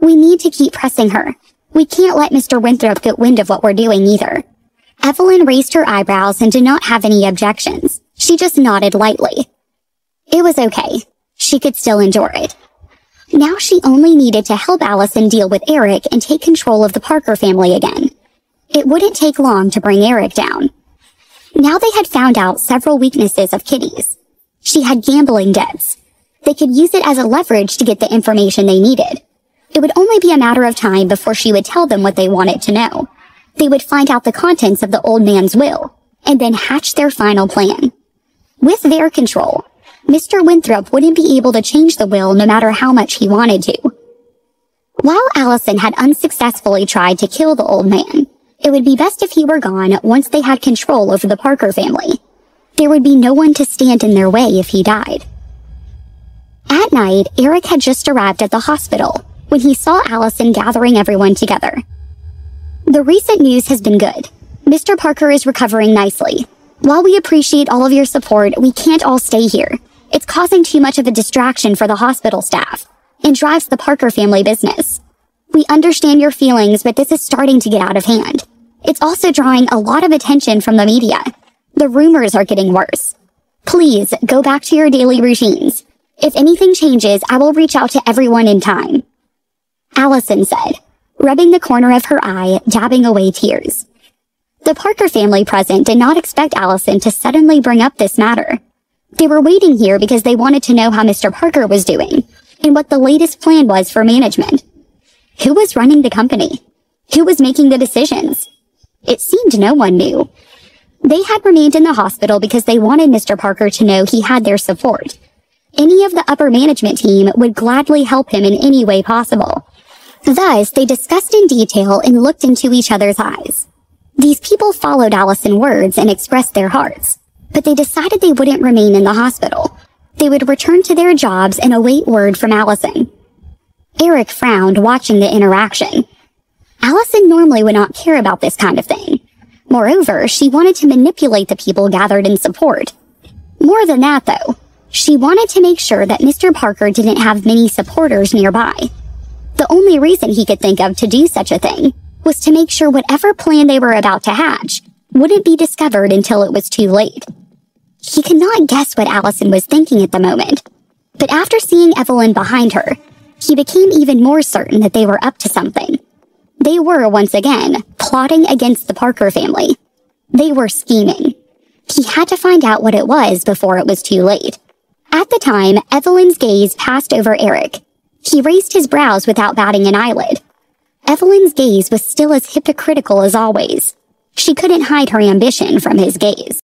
We need to keep pressing her. We can't let Mr. Winthrop get wind of what we're doing either. Evelyn raised her eyebrows and did not have any objections. She just nodded lightly. It was okay. She could still endure it. Now she only needed to help Allison deal with Eric and take control of the Parker family again. It wouldn't take long to bring Eric down. Now they had found out several weaknesses of Kitty's. She had gambling debts. They could use it as a leverage to get the information they needed. It would only be a matter of time before she would tell them what they wanted to know. They would find out the contents of the old man's will, and then hatch their final plan. With their control, Mr. Winthrop wouldn't be able to change the will no matter how much he wanted to. While Allison had unsuccessfully tried to kill the old man, it would be best if he were gone once they had control over the Parker family. There would be no one to stand in their way if he died. At night, Eric had just arrived at the hospital when he saw Allison gathering everyone together. The recent news has been good. Mr. Parker is recovering nicely. While we appreciate all of your support, we can't all stay here. It's causing too much of a distraction for the hospital staff and drives the Parker family business. We understand your feelings, but this is starting to get out of hand. It's also drawing a lot of attention from the media. The rumors are getting worse. Please go back to your daily routines. If anything changes, I will reach out to everyone in time. Allison said, rubbing the corner of her eye, dabbing away tears. The Parker family present did not expect Allison to suddenly bring up this matter. They were waiting here because they wanted to know how Mr. Parker was doing and what the latest plan was for management. Who was running the company? Who was making the decisions? It seemed no one knew. They had remained in the hospital because they wanted Mr. Parker to know he had their support. Any of the upper management team would gladly help him in any way possible. Thus, they discussed in detail and looked into each other's eyes. These people followed Allison's words and expressed their hearts, but they decided they wouldn't remain in the hospital. They would return to their jobs and await word from Allison. Eric frowned watching the interaction. Allison normally would not care about this kind of thing. Moreover, she wanted to manipulate the people gathered in support. More than that, though, she wanted to make sure that Mr. Parker didn't have many supporters nearby. The only reason he could think of to do such a thing was to make sure whatever plan they were about to hatch wouldn't be discovered until it was too late. He could not guess what Allison was thinking at the moment, but after seeing Evelyn behind her, he became even more certain that they were up to something. They were, once again, plotting against the Parker family. They were scheming. He had to find out what it was before it was too late. At the time, Evelyn's gaze passed over Eric. He raised his brows without batting an eyelid. Evelyn's gaze was still as hypocritical as always. She couldn't hide her ambition from his gaze.